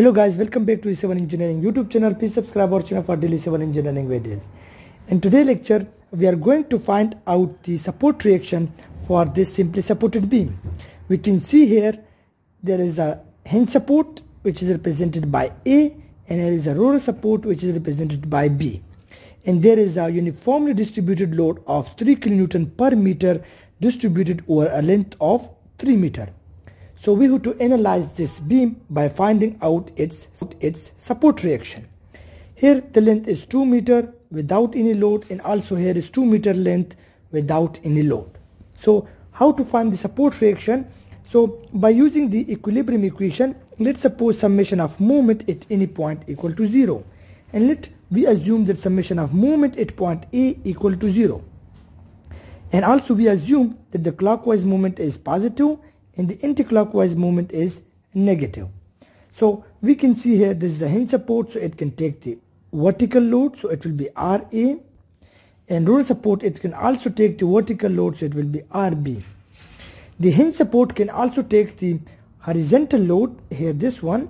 Hello guys, welcome back to Civil Engineering YouTube channel. Please subscribe our channel for daily Civil Engineering videos. In today's lecture, we are going to find out the support reaction for this simply supported beam. We can see here there is a hinge support which is represented by A and there is a roller support which is represented by B. And there is a uniformly distributed load of 3 kN per meter distributed over a length of 3 meter. So we have to analyze this beam by finding out its, its support reaction. Here the length is 2 meter without any load and also here is 2 meter length without any load. So how to find the support reaction? So by using the equilibrium equation, let's suppose summation of moment at any point equal to 0. And let we assume that summation of moment at point A equal to 0. And also we assume that the clockwise moment is positive and the anti-clockwise moment is negative. So we can see here this is a hinge support so it can take the vertical load so it will be RA and roller support it can also take the vertical load so it will be RB. The hinge support can also take the horizontal load here this one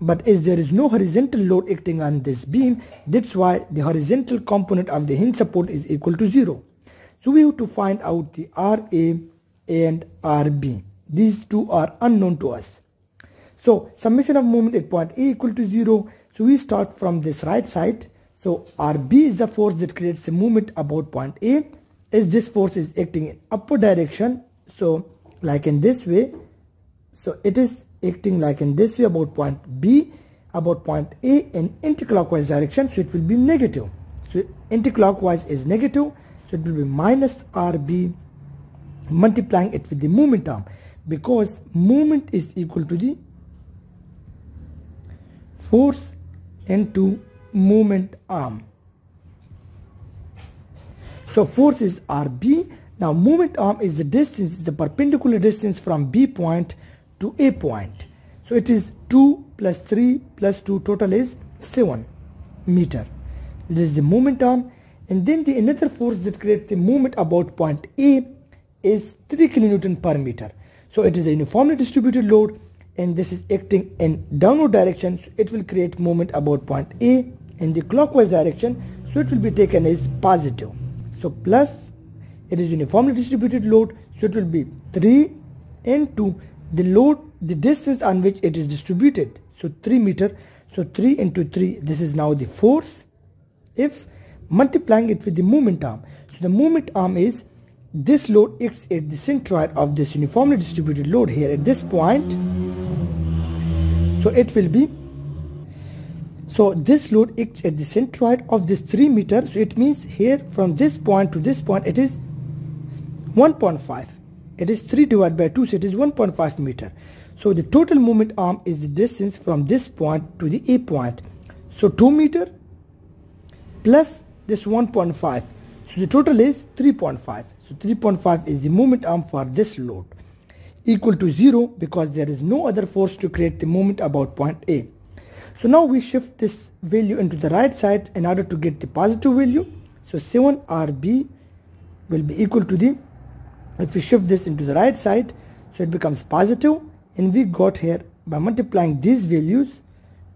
but as there is no horizontal load acting on this beam that's why the horizontal component of the hinge support is equal to 0. So we have to find out the RA and RB. These two are unknown to us. So summation of moment at point A equal to 0. So we start from this right side. So RB is the force that creates a moment about point A. As this force is acting in upward direction. So like in this way. So it is acting like in this way about point B about point A in anti-clockwise direction. So it will be negative. So anti-clockwise is negative. So it will be minus RB multiplying it with the moment arm because moment is equal to the force into moment arm. So force is RB. Now moment arm is the distance, the perpendicular distance from B point to A point. So it is 2 plus 3 plus 2 total is 7 meter. This is the moment arm and then the another force that creates the moment about point A is 3 kilonewton per meter. So it is a uniformly distributed load and this is acting in downward direction. So it will create moment about point A in the clockwise direction. So it will be taken as positive. So plus it is uniformly distributed load. So it will be 3 into the load, the distance on which it is distributed. So 3 meter. So 3 into 3. This is now the force. If multiplying it with the moment arm. So the moment arm is this load acts at the centroid of this uniformly distributed load here at this point. So it will be so this load acts at the centroid of this 3 meter so it means here from this point to this point it is 1.5 it is 3 divided by 2 so it is 1.5 meter. So the total moment arm is the distance from this point to the A point. So 2 meter plus this 1.5 so the total is 3.5 so 3.5 is the moment arm for this load equal to 0 because there is no other force to create the moment about point A. So now we shift this value into the right side in order to get the positive value. So 7RB will be equal to the, if we shift this into the right side, so it becomes positive and we got here by multiplying these values,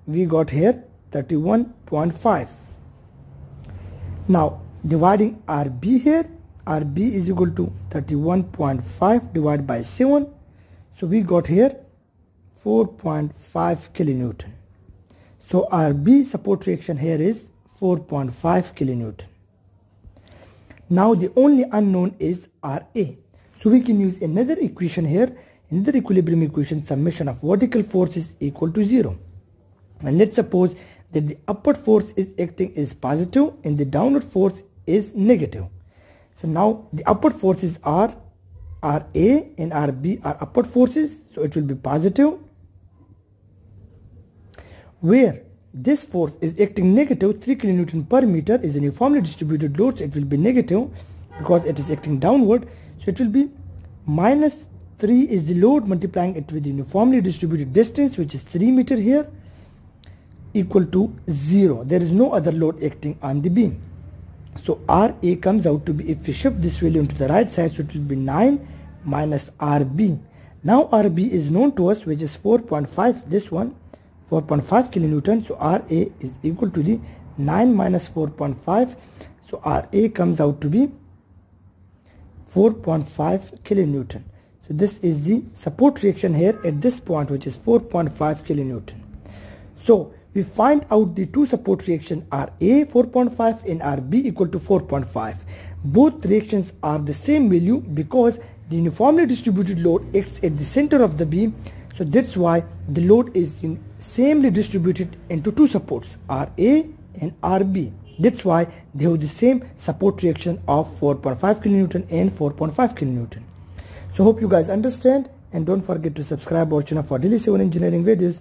we got here 31.5. Now dividing RB here RB is equal to 31.5 divided by 7. So we got here 4.5 kilonewton. So RB support reaction here is 4.5 kilonewton. Now the only unknown is RA. So we can use another equation here. Another equilibrium equation summation of vertical force is equal to 0. And let's suppose that the upward force is acting is positive and the downward force is negative. So now the upward forces are RA and RB are upward forces. So it will be positive. Where this force is acting negative 3 kilonewton per meter is a uniformly distributed load. So it will be negative because it is acting downward. So it will be minus 3 is the load multiplying it with the uniformly distributed distance which is 3 meter here equal to 0. There is no other load acting on the beam. So RA comes out to be, if we shift this value into the right side, so it will be 9 minus RB. Now RB is known to us, which is 4.5, this one. 4.5 kilonewton so RA is equal to the 9 minus 4.5 so RA comes out to be 4.5 kilonewton so this is the support reaction here at this point which is 4.5 kilonewton so we find out the two support reaction A 4.5 and RB equal to 4.5 both reactions are the same value because the uniformly distributed load acts at the center of the beam. So that's why the load is samely distributed into two supports RA and RB that's why they have the same support reaction of 4.5 kilonewton and 4.5 kilonewton. So hope you guys understand and don't forget to subscribe our channel for daily civil engineering videos